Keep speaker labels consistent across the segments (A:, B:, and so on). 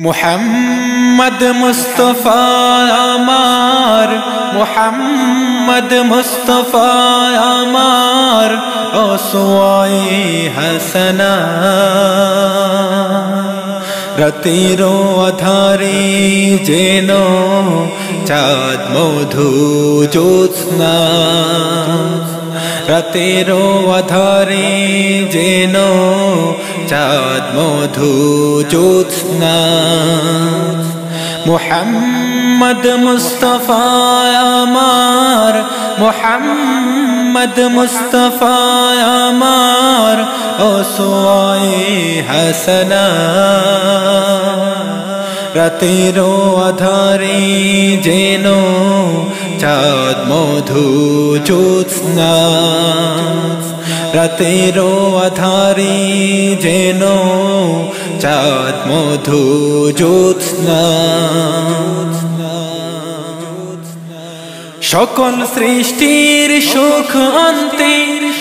A: মুহাম্মদ মুস্তফা আমার মুহাম্মদ মুস্তফা আমার ওসওয়াই হাসনা। রতির আধারে যেন চাঁদ মধু জ্যোৎস্না। রাতের আধারে যেন চাঁদ মধু জ্যোৎস্না মোহাম্মদ মুস্তফা আমার, মোহাম্মদ মুস্তফা আমার ওসওয়াই হাসনা। রাতের আধারে যেন চাঁদ মধু জ্যোৎস্না রাতের আধারে যেন চাঁদ মধু জ্যোৎস্না সকল সৃষ্টির সুখ আনতে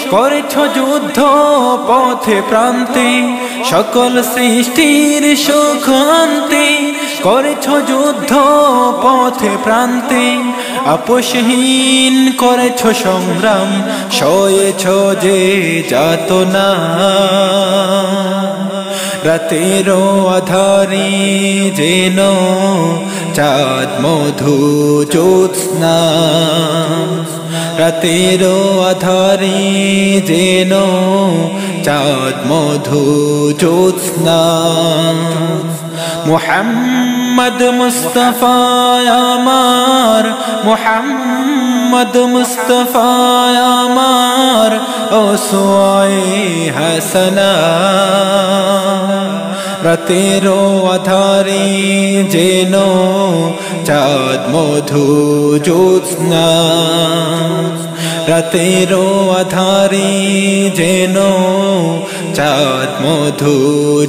A: করেছ যুদ্ধ পথে প্রান্তে। সকল সৃষ্টির সুখ আনতে করেছ যুদ্ধ, পথে প্রান্তে আপোষহীন করেছ সংগ্রাম, সয়েছ যে যাত না রাতের আধারে যেন চাঁদ মধু জ্যোৎস্না। রাতের আধারে যেন চাঁদ মধু জ্যোৎস্না। মোহাম্মদ মুস্তফা আমার মোহাম্মদ মুস্তফা আমার ওসওয়াই হাসনা। রাতের আধারে যেন চাঁদ মধু জ্যোৎস্না। রাতের আধারে যেন চাঁদ মধু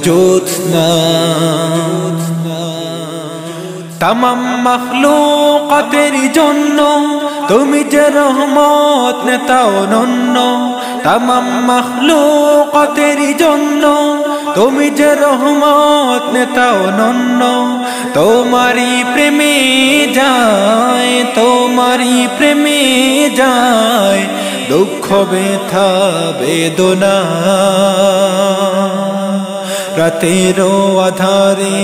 A: জ্যোৎস্না। তামাম মখলুকাতের জন্য তুমি যে রহমত নেতা অনন্য, তামাম মখলুকাতের জন্য, তুমি যে রহমত নেতা অনন্য তোমারি প্রেমে যায় তোমারি প্রেমে যায়, দুঃখ, ব্যথা, বেদনা। রাতের আধারে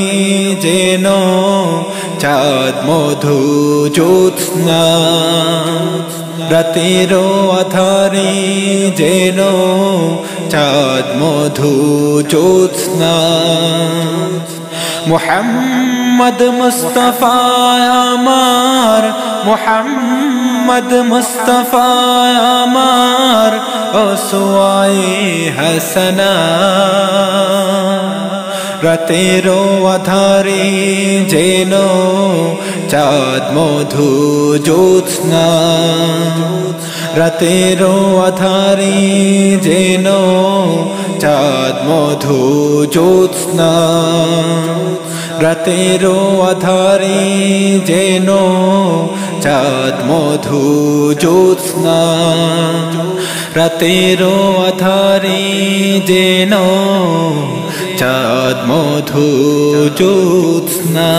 A: যেন চাঁদ, মধু, জ্যোৎস্না রাতের আধারে যেন চাঁদ, মধু, জ্যোৎস্না। মোহাম্মদ মুস্তফা আমার, মোহাম্মদ মুস্তফা আমার ওসওয়াই হাসনা। রাতের আধারে যেন চাঁদ মধু জ্যোৎস্না। রাতের আধারে যেন চাঁদ মধু জ্যোৎস্না। রাতের আধারে যেন চাঁদ মধু জ্যোৎস্না। রাতের আধারে যেন চাঁদ মধু জ্যোৎস্না